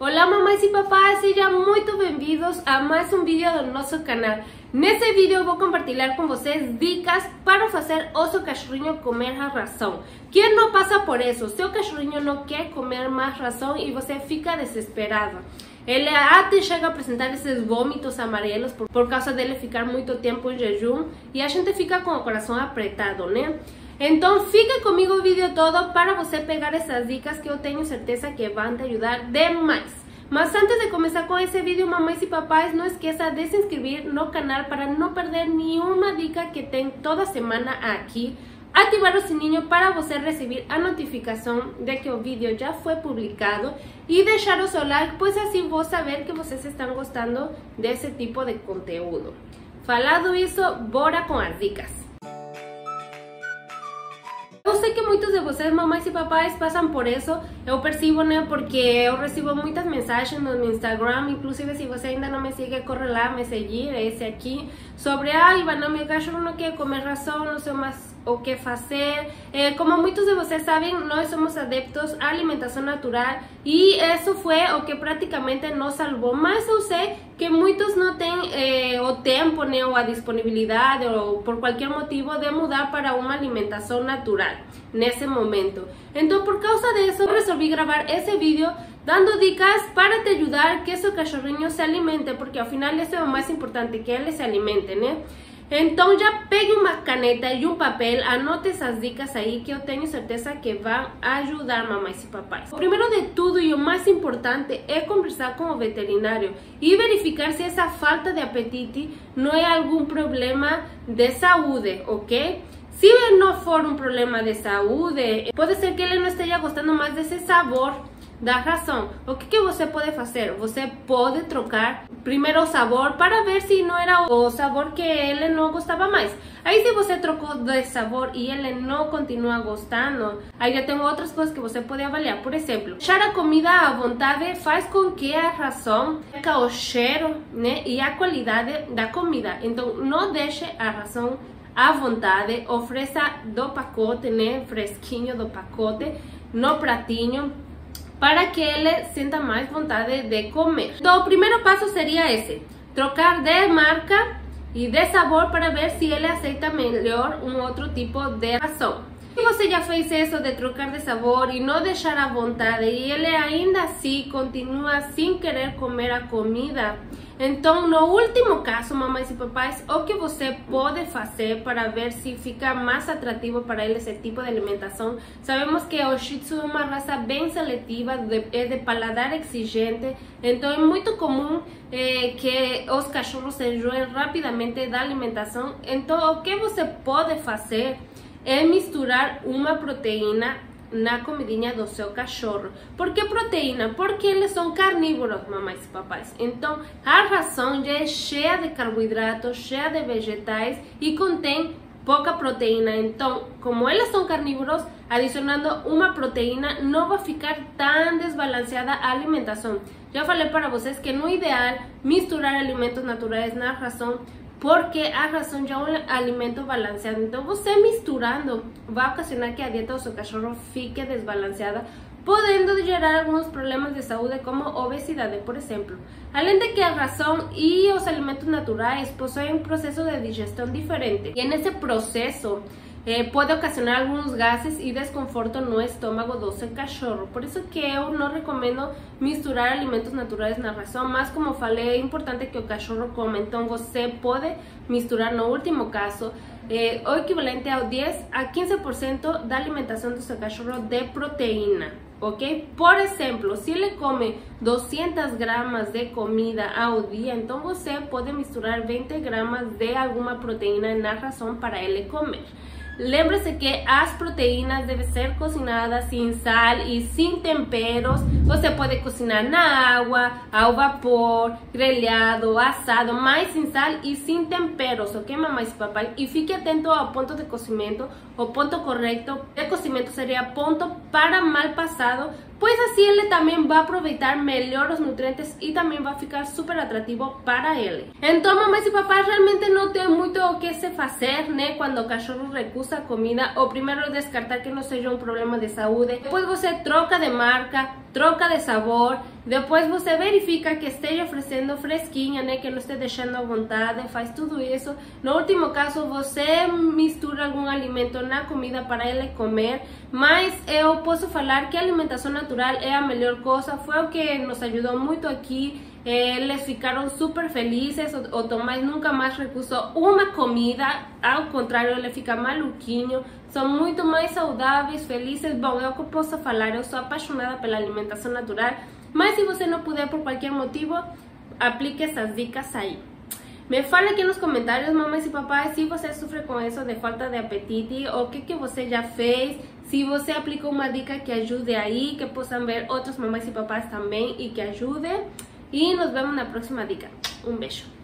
Olá mamães e papais, sejam muito bem-vindos a mais um vídeo do nosso canal. Nesse vídeo eu vou compartilhar com vocês dicas para fazer o seu comer a ração. Quem não passa por isso? Seu cachorrinho não quer comer mais ração e você fica desesperado. Ele até chega a apresentar esses vômitos amarelos por, por causa dele ficar muito tempo em jejum e a gente fica com o coração apertado, né? Então fica comigo o vídeo todo para você pegar essas dicas que eu tenho certeza que vão te ajudar demais. Mas antes de começar com esse vídeo, mamães e papais, não esqueça de se no canal para não perder nenhuma dica que tem toda semana aqui. Ativar o sininho para você receber a notificação de que o vídeo já foi publicado e deixar o seu like, pois assim vou saber que vocês estão gostando desse tipo de conteúdo. Falado isso, bora com as dicas. Que muitos de vocês, mamães e papais, passam por isso. Eu percebo, né? Porque eu recebo muitas mensagens no meu Instagram. Inclusive, se você ainda não me segue, corre lá, me seguir, esse aqui. Sobre, ah, meu cachorro não quer comer ração, não sei mais o que fazer. Eh, como muitos de vocês sabem, nós somos adeptos à alimentação natural e isso foi o que praticamente nos salvou. Mas eu sei que muitos não têm eh, o tempo né, a disponibilidade ou por qualquer motivo de mudar para uma alimentação natural nesse momento. Então, por causa disso, resolvi gravar esse vídeo dando dicas para te ajudar que seu cachorrinho se alimente, porque ao final isso é o mais importante, que ele se alimente, né? Então já pegue uma caneta e um papel, anote essas dicas aí que eu tenho certeza que vão ajudar mamães e papais. O primeiro de tudo e o mais importante é conversar com o veterinário e verificar se essa falta de apetite não é algum problema de saúde, ok? Se não for um problema de saúde, pode ser que ele não esteja gostando mais desse sabor da ração. O que, que você pode fazer? Você pode trocar primeiro o sabor para ver se não era o sabor que ele não gostava mais. Aí se você trocou de sabor e ele não continua gostando, aí já tem outras coisas que você pode avaliar. Por exemplo, deixar a comida à vontade faz com que a ração perca o cheiro né, e a qualidade da comida. Então não deixe a ração à vontade, ofereça do pacote, né, fresquinho do pacote, no pratinho para que ele sinta mais vontade de comer. Então, o primeiro passo seria esse: trocar de marca e de sabor para ver se ele aceita melhor um outro tipo de ração. Se você já fez isso de trocar de sabor e não deixar à vontade e ele ainda assim continua sem querer comer a comida, então, no último caso, mamães e papais, o que você pode fazer para ver se fica mais atrativo para ele esse tipo de alimentação? Sabemos que o Shih Tzu é uma raça bem seletiva, de, é de paladar exigente, então é muito comum eh, que os cachorros enjoem rapidamente da alimentação. Então, o que você pode fazer é misturar uma proteína na comidinha do seu cachorro. Por que proteína? Porque eles são carnívoros, mamães e papais. Então, a ração já é cheia de carboidratos, cheia de vegetais e contém pouca proteína. Então, como eles são carnívoros, adicionando uma proteína não vai ficar tão desbalanceada a alimentação. Já falei para vocês que no ideal misturar alimentos naturais na ração porque a razão já é um alimento balanceado. Então, você misturando vai ocasionar que a dieta do seu cachorro fique desbalanceada, podendo gerar alguns problemas de saúde, como obesidade, por exemplo. Além de que a ração e os alimentos naturais possuem um processo de digestão diferente, e nesse processo eh, pode ocasionar alguns gases e desconforto no estômago do seu cachorro. Por isso que eu não recomendo misturar alimentos naturais na ração, mas como falei, é importante que o cachorro coma. Então você pode misturar no último caso eh, o equivalente ao 10 a 15% da alimentação do seu cachorro de proteína. ok? Por exemplo, se ele come 200 gramas de comida ao dia, então você pode misturar 20 gramas de alguma proteína na ração para ele comer. Lembre-se que as proteínas devem ser cocinadas sem sal e sem temperos. Você pode cozinhar na água, ao vapor, grelhado, assado, mas sem sal e sem temperos, ok, mamãe e papai? E fique atento ao ponto de cozimento. O ponto correto de cozimento seria ponto para mal passado, pois assim ele também vai aproveitar melhor os nutrientes e também vai ficar super atrativo para ele. Então, mamães e papais, realmente não tem muito o que se fazer, né? Quando o cachorro recusa a comida, o primeiro descartar que não seja um problema de saúde. Depois você troca de marca, troca de sabor. Depois você verifica que esteja oferecendo fresquinha, né? Que não esteja deixando à vontade, faz tudo isso. No último caso, você mistura algum alimento na comida para ele comer. Mas eu posso falar que a alimentação natural é a melhor coisa. Foi o que nos ajudou muito aqui. Eles ficaram super felizes. O, Tomás nunca mais recusou uma comida. Ao contrário, ele fica maluquinho. São muito mais saudáveis, felizes. Bom, é o que eu posso falar. Eu sou apaixonada pela alimentação natural. Mas se você não puder por qualquer motivo, aplique essas dicas aí. Me fale aqui nos comentários, mamães e papais, se você sofre com isso de falta de apetite, ou o que, que você já fez, se você aplicou uma dica que ajude aí, que possam ver outros mamães e papais também e que ajude. E nos vemos na próxima dica. Um beijo.